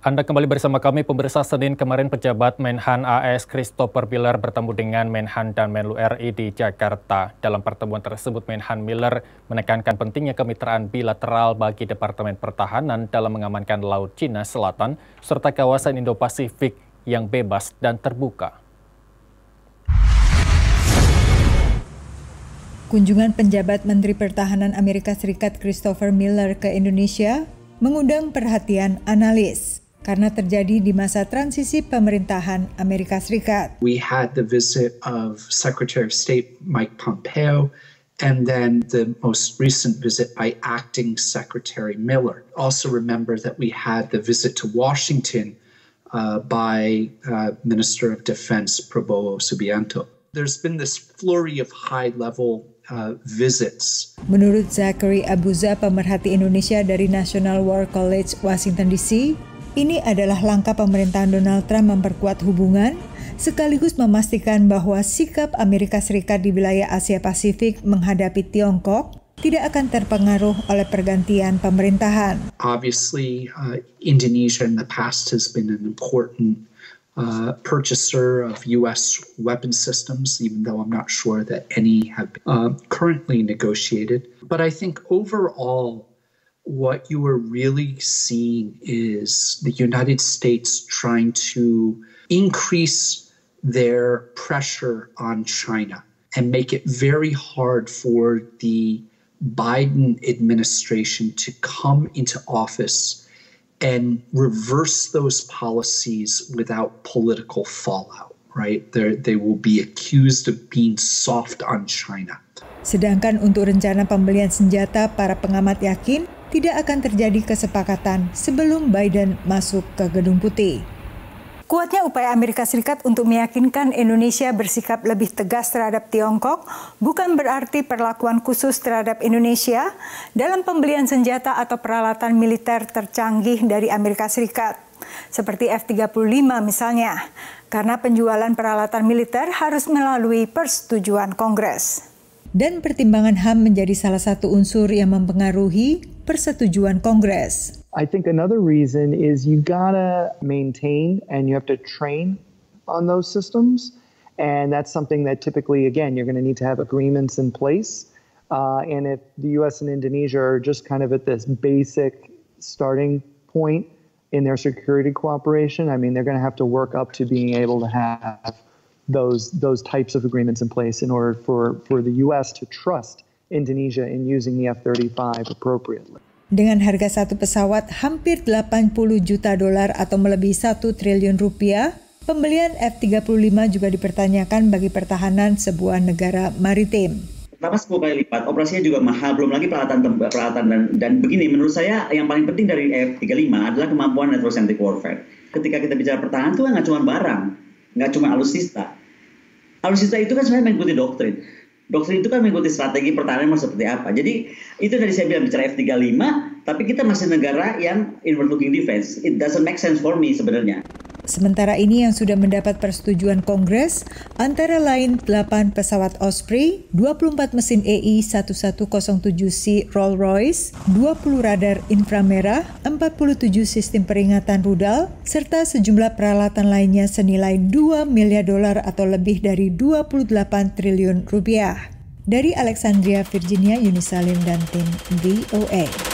Anda kembali bersama kami, pemirsa Senin kemarin pejabat Menhan AS Christopher Miller bertemu dengan Menhan dan Menlu RI di Jakarta. Dalam pertemuan tersebut, Menhan Miller menekankan pentingnya kemitraan bilateral bagi Departemen Pertahanan dalam mengamankan Laut Cina Selatan serta kawasan Indo-Pasifik yang bebas dan terbuka. Kunjungan penjabat Menteri Pertahanan Amerika Serikat Christopher Miller ke Indonesia mengundang perhatian analis karena terjadi di masa transisi pemerintahan Amerika Serikat. We had the visit of Secretary of State Mike Pompeo and then the most recent visit by acting Secretary Miller. Also remember that we had the visit to Washington uh, by uh, Minister of Defense Prabowo Subianto. There's been this flurry of high-level uh, visits. Menurut Zachary Abuza, pemerhati Indonesia dari National War College, Washington DC, ini adalah langkah pemerintahan Donald Trump memperkuat hubungan sekaligus memastikan bahwa sikap Amerika Serikat di wilayah Asia Pasifik menghadapi Tiongkok tidak akan terpengaruh oleh pergantian pemerintahan. Obviously, uh, Indonesia in the past has been an important uh, purchaser of U.S. weapon systems, even though I'm not sure that any have been uh, currently negotiated. But I think overall, what you are really seeing is the United States trying to increase their pressure on China and make it very hard for the Biden administration to come into office and reverse those policies without political fallout, right? They're, they will be accused of being soft on China. Sedangkan untuk rencana pembelian senjata, para pengamat yakin tidak akan terjadi kesepakatan sebelum Biden masuk ke Gedung Putih. Kuatnya upaya Amerika Serikat untuk meyakinkan Indonesia bersikap lebih tegas terhadap Tiongkok bukan berarti perlakuan khusus terhadap Indonesia dalam pembelian senjata atau peralatan militer tercanggih dari Amerika Serikat, seperti F-35 misalnya, karena penjualan peralatan militer harus melalui persetujuan Kongres. Dan pertimbangan HAM menjadi salah satu unsur yang mempengaruhi persetujuan Kongres. I think another reason is you gotta maintain and you have to train on those systems. And that's something that typically, again, you're going to need to have agreements in place. Uh, and if the US and Indonesia are just kind of at this basic starting point in their security cooperation, I mean, they're going to have to work up to being able to have those, those types of agreements in place in order for, for the US to trust Indonesia in using the F-35 appropriately. Dengan harga satu pesawat hampir 80 juta dolar atau melebihi 1 triliun rupiah, pembelian F-35 juga dipertanyakan bagi pertahanan sebuah negara maritim. Pertama 10 kali lipat, operasinya juga mahal, belum lagi peralatan peralatan dan, dan begini, menurut saya yang paling penting dari F-35 adalah kemampuan electrocentric warfare. Ketika kita bicara pertahanan itu kan nggak cuma barang, nggak cuma alutsista. Alutsista itu kan sebenarnya mengikuti doktrin doktrin itu kan mengikuti strategi pertahanan seperti apa. Jadi itu dari saya bilang bicara F35, tapi kita masih negara yang inward looking defense. It doesn't make sense for me sebenarnya. Sementara ini yang sudah mendapat persetujuan Kongres antara lain 8 pesawat Osprey, 24 mesin EI-1107C Rolls-Royce, 20 radar inframerah, 47 sistem peringatan rudal, serta sejumlah peralatan lainnya senilai 2 miliar dolar atau lebih dari 28 triliun rupiah. Dari Alexandria, Virginia, Unisalim dan tim VOA.